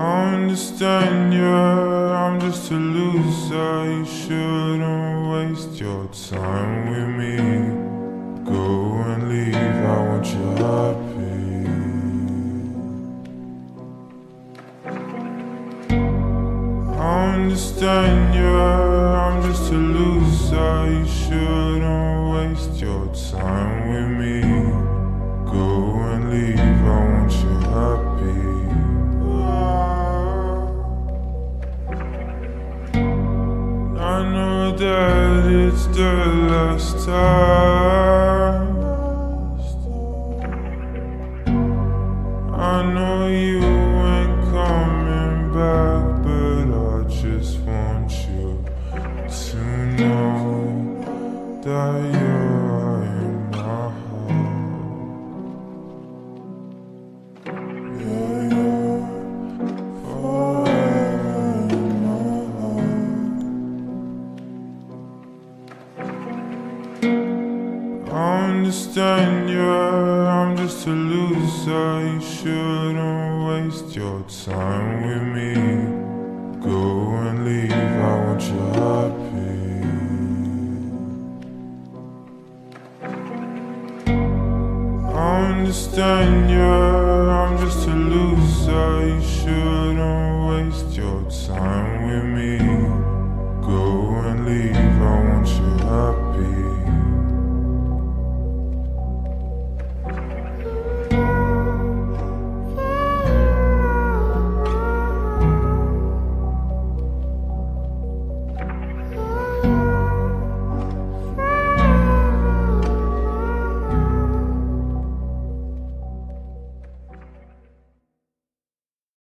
I understand you, I'm just a loser. You shouldn't waste your time with me. Go and leave, I want you happy. I understand you, I'm just a loser. You shouldn't waste your time with me. I know that it's the last time. I know you ain't coming back, but I just want you to know that you're I understand you, I'm just a loser. You shouldn't waste your time with me. Go and leave, I want you happy. I understand you, I'm just a loser. You shouldn't waste your time with me. Go and leave, I want you happy.